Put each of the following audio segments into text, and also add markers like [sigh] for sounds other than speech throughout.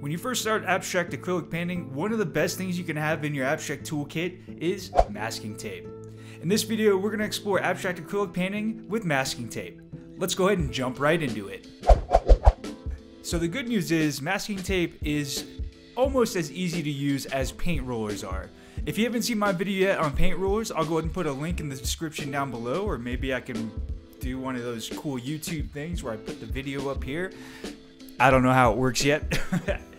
When you first start abstract acrylic painting, one of the best things you can have in your abstract toolkit is masking tape. In this video, we're going to explore abstract acrylic painting with masking tape. Let's go ahead and jump right into it. So the good news is masking tape is almost as easy to use as paint rollers are. If you haven't seen my video yet on paint rollers, I'll go ahead and put a link in the description down below, or maybe I can do one of those cool YouTube things where I put the video up here. I don't know how it works yet. [laughs]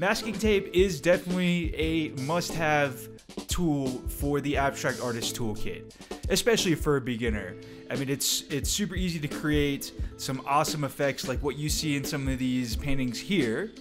Masking tape is definitely a must-have tool for the abstract artist toolkit, especially for a beginner. I mean, it's it's super easy to create some awesome effects like what you see in some of these paintings here.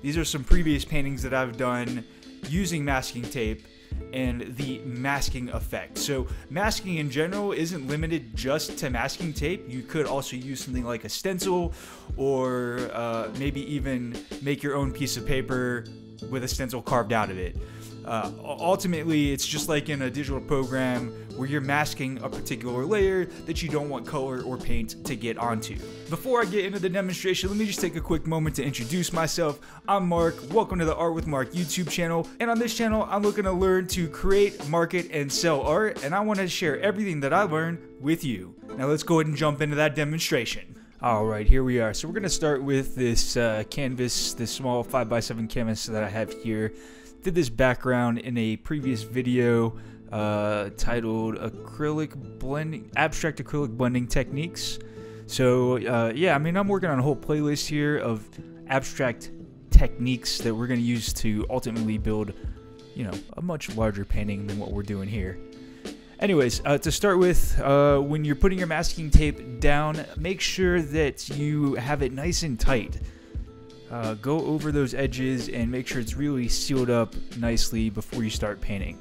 These are some previous paintings that I've done using masking tape and the masking effect. So masking in general isn't limited just to masking tape. You could also use something like a stencil or uh, maybe even make your own piece of paper with a stencil carved out of it. Uh, ultimately, it's just like in a digital program where you're masking a particular layer that you don't want color or paint to get onto. Before I get into the demonstration, let me just take a quick moment to introduce myself. I'm Marc, welcome to the Art with Marc YouTube channel, and on this channel, I'm looking to learn to create, market, and sell art, and I want to share everything that I learned with you. Now let's go ahead and jump into that demonstration. Alright, here we are. So we're going to start with this uh, canvas, this small 5x7 canvas that I have here did this background in a previous video uh, titled acrylic blending abstract acrylic blending techniques. So uh, yeah i mean i'm working on a whole playlist here of abstract techniques that we're going to use to ultimately build you know a much larger painting than what we're doing here. Anyways uh, to start with uh, when you're putting your masking tape down make sure that you have it nice and tight uh, go over those edges and make sure it's really sealed up nicely before you start painting.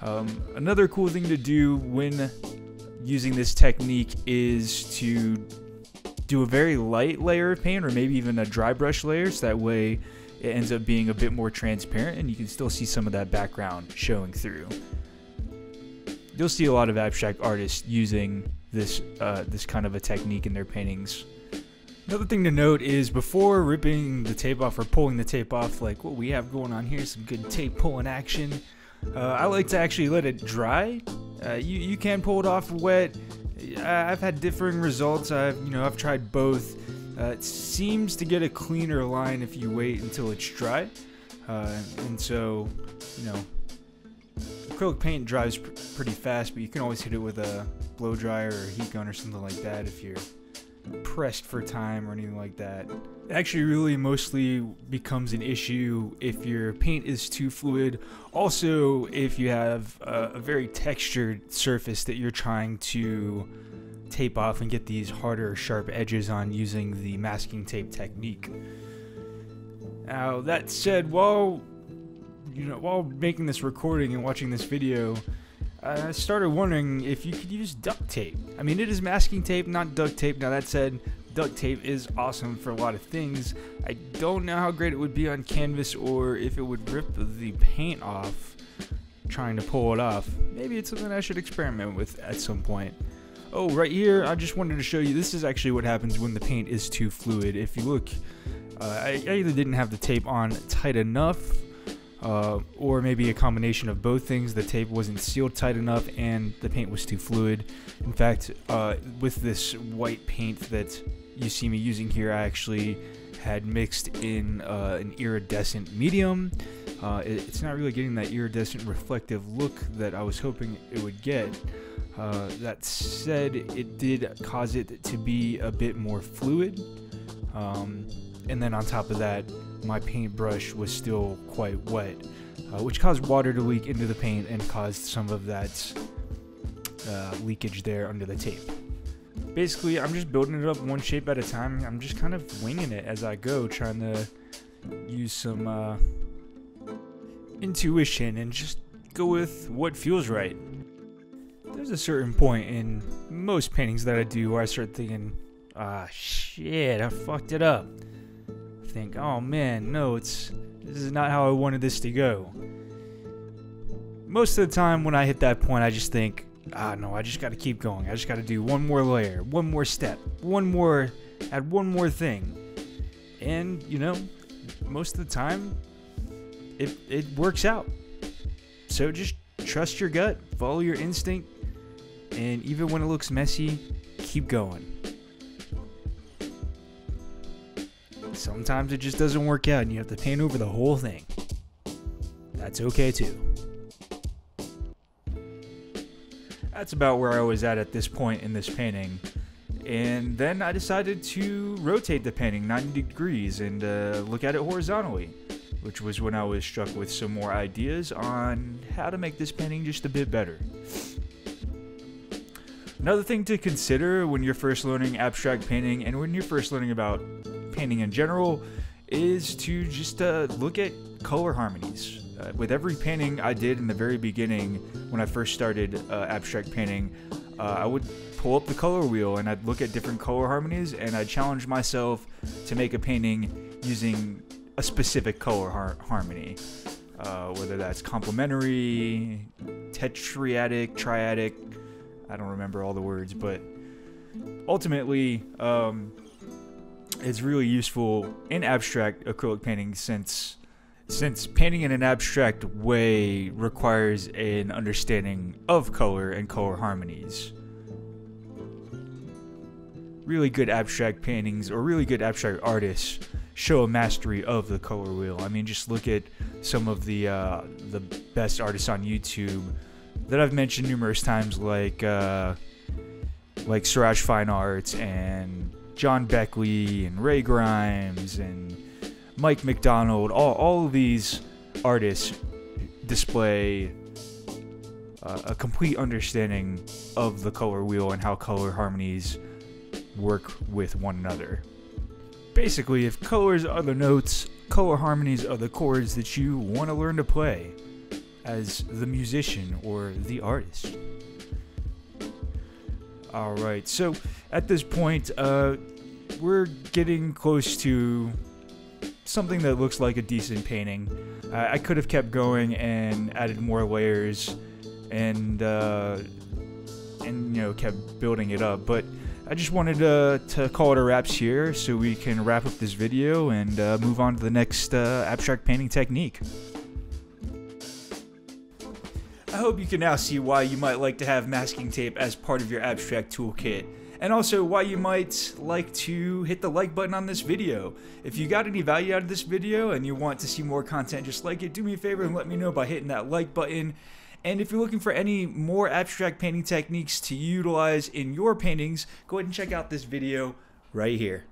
Um, another cool thing to do when using this technique is to do a very light layer of paint or maybe even a dry brush layer so that way it ends up being a bit more transparent and you can still see some of that background showing through. You'll see a lot of abstract artists using this uh, this kind of a technique in their paintings. Another thing to note is before ripping the tape off or pulling the tape off, like what we have going on here, some good tape pulling action. Uh, I like to actually let it dry. Uh, you you can pull it off wet. I've had differing results. I've you know I've tried both. Uh, it seems to get a cleaner line if you wait until it's dry, uh, and so you know acrylic paint dries pr pretty fast, but you can always hit it with a blow dryer or a heat gun or something like that if you're pressed for time or anything like that. It actually really mostly becomes an issue if your paint is too fluid. Also, if you have a, a very textured surface that you're trying to tape off and get these harder sharp edges on using the masking tape technique. Now that said, while you know while making this recording and watching this video, I started wondering if you could use duct tape. I mean, it is masking tape, not duct tape. Now, that said, duct tape is awesome for a lot of things. I don't know how great it would be on canvas or if it would rip the paint off trying to pull it off. Maybe it's something I should experiment with at some point. Oh, right here, I just wanted to show you, this is actually what happens when the paint is too fluid. If you look, uh, I, I either didn't have the tape on tight enough uh, or maybe a combination of both things. The tape wasn't sealed tight enough and the paint was too fluid. In fact, uh, with this white paint that you see me using here, I actually had mixed in uh, an iridescent medium. Uh, it, it's not really getting that iridescent reflective look that I was hoping it would get. Uh, that said, it did cause it to be a bit more fluid. Um, and then on top of that, my paintbrush was still quite wet, uh, which caused water to leak into the paint and caused some of that uh, leakage there under the tape. Basically, I'm just building it up one shape at a time. I'm just kind of winging it as I go, trying to use some uh, intuition and just go with what feels right. There's a certain point in most paintings that I do where I start thinking, ah, shit, I fucked it up think, oh man, no, it's this is not how I wanted this to go. Most of the time when I hit that point, I just think, ah, no, I just got to keep going. I just got to do one more layer, one more step, one more, add one more thing. And, you know, most of the time, it, it works out. So just trust your gut, follow your instinct, and even when it looks messy, keep going. Sometimes it just doesn't work out and you have to paint over the whole thing. That's okay too. That's about where I was at at this point in this painting. And then I decided to rotate the painting 90 degrees and uh, look at it horizontally, which was when I was struck with some more ideas on how to make this painting just a bit better. Another thing to consider when you're first learning abstract painting and when you're first learning about painting in general is to just uh, look at color harmonies. Uh, with every painting I did in the very beginning when I first started uh, abstract painting, uh, I would pull up the color wheel and I'd look at different color harmonies and I'd challenge myself to make a painting using a specific color har harmony. Uh, whether that's complementary, tetradic, triadic, I don't remember all the words, but ultimately, um, it's really useful in abstract acrylic painting since since painting in an abstract way requires an understanding of color and color harmonies. Really good abstract paintings or really good abstract artists show a mastery of the color wheel. I mean, just look at some of the uh, the best artists on YouTube that I've mentioned numerous times, like uh, like Suraj Fine Arts and John Beckley and Ray Grimes and Mike McDonald. All all of these artists display uh, a complete understanding of the color wheel and how color harmonies work with one another. Basically, if colors are the notes, color harmonies are the chords that you want to learn to play as the musician or the artist. Alright, so at this point, uh, we're getting close to something that looks like a decent painting. Uh, I could have kept going and added more layers and, uh, and you know, kept building it up, but I just wanted uh, to call it a wraps here so we can wrap up this video and uh, move on to the next uh, abstract painting technique. I hope you can now see why you might like to have masking tape as part of your abstract toolkit and also why you might like to hit the like button on this video. If you got any value out of this video and you want to see more content just like it, do me a favor and let me know by hitting that like button. And if you're looking for any more abstract painting techniques to utilize in your paintings, go ahead and check out this video right here.